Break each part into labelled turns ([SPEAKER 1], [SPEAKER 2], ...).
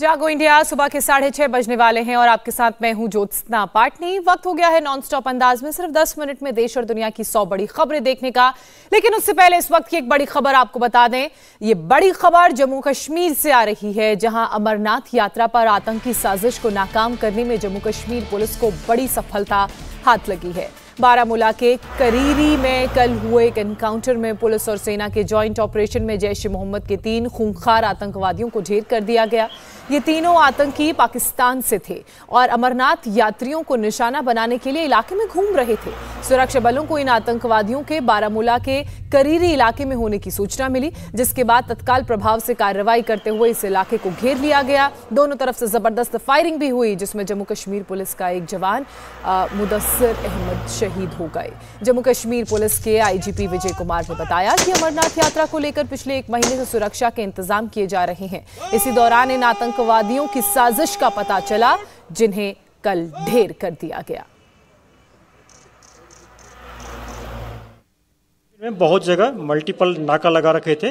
[SPEAKER 1] जागो इंडिया, सुबह के साढ़े छह बजने वाले हैं और आपके साथ मैं हूँ ज्योत्सना पाटनी। वक्त हो गया है नॉनस्टॉप अंदाज में, सिर्फ़ 10 मिनट में देश और दुनिया की सौ बड़ी खबरें देखने का। लेकिन उससे पहले इस वक्त की एक बड़ी खबर आपको बता दें, ये बड़ी खबर जम्मू कश्मीर से आ रही है, जहाँ अमरनाथ यात्रा पर आतंकी साजिश को नाकाम करने में जम्मू कश्मीर पुलिस को बड़ी सफलता हाथ लगी है। बारामूला के करीरी में कल हुए एक एनकाउंटर में पुलिस और सेना के जॉइंट ऑपरेशन में जैश मोहम्मद के तीन खूंखार आतंकवादियों को ढेर कर दिया गया। ये तीनों आतंकी पाकिस्तान से थे और अमरनाथ यात्रियों को निशाना बनाने के लिए इलाके में घूम रहे थे। सुरक्षा बलों को इन आतंकवादियों के बारामूला के करीरी इलाके में होने की सूचना मिली, जिसके बाद तत्काल प्रभाव से कार्रवाई करते हुए इस इलाके को घेर लिया गया। दोनों तरफ़ से ज़बरदस्त फायरिंग भी हुई, जिसमें जम्मू कश्मीर पुलिस का एक जवान मुदस्सिर अहमद शहीद हो गए। जम्मू कश्मीर पुलिस के आईजीपी विजय कुमार ने बताया कि अमरनाथ यात्रा को लेकर पिछले एक महीने से सुरक्षा के इंतज़ाम किए जा रहे हैं। इसी दौरान इन आतंकवादियों की साजिश का पता चला, जिन्हें कल ढेर कर दिया गया।
[SPEAKER 2] में बहुत जगह मल्टीपल नाका लगा रखे थे।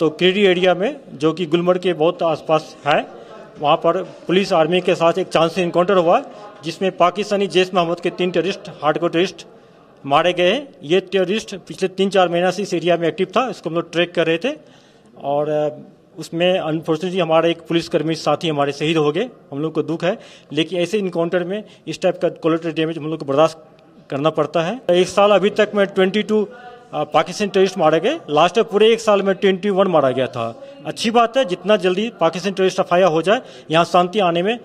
[SPEAKER 2] तो क्रेडी एरिया में, जो कि गुलमर्ग के बहुत आसपास है वहाँ पर पुलिस आर्मी के साथ एक चांस इनकाउंटर हुआ, जिसमें पाकिस्तानी जैश मोहम्मद के तीन टेररिस्ट हार्डकोर टेररिस्ट मारे गए ये टेररिस्ट पिछले तीन चार महीना से इस एरिया में एक्टिव था, इसको हम लोग ट्रैक कर रहे थे। और उसमें अनफॉर्चुनेटली हमारा एक पुलिसकर्मी साथी हमारे शहीद हो गए। हम लोग को दुख है, लेकिन ऐसे इनकाउंटर में इस टाइप का कोलेटरी डैमेज हम लोग को बर्दाश्त करना पड़ता है। एक साल अभी तक मैं ट्वेंटी टू पाकिस्तान टेररिस्ट मारे गए। लास्ट में पूरे एक साल में ट्वेंटी वन मारा गया था। अच्छी बात है, जितना जल्दी पाकिस्तान टेररिस्ट सफाया हो जाए, यहाँ शांति आने में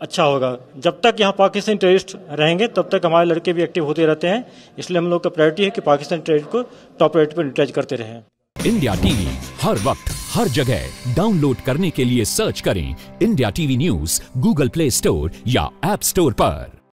[SPEAKER 2] अच्छा होगा। जब तक यहाँ पाकिस्तान टेररिस्ट रहेंगे, तब तक हमारे लड़के भी एक्टिव होते रहते हैं। इसलिए हम लोग का प्रायोरिटी है कि पाकिस्तान टेररिस्ट को टॉप प्रायोरिटी पर न्यूट्राइज करते रहें।
[SPEAKER 3] इंडिया टीवी, हर वक्त, हर जगह। डाउनलोड करने के लिए सर्च करें India TV news Google Play Store या एप स्टोर पर।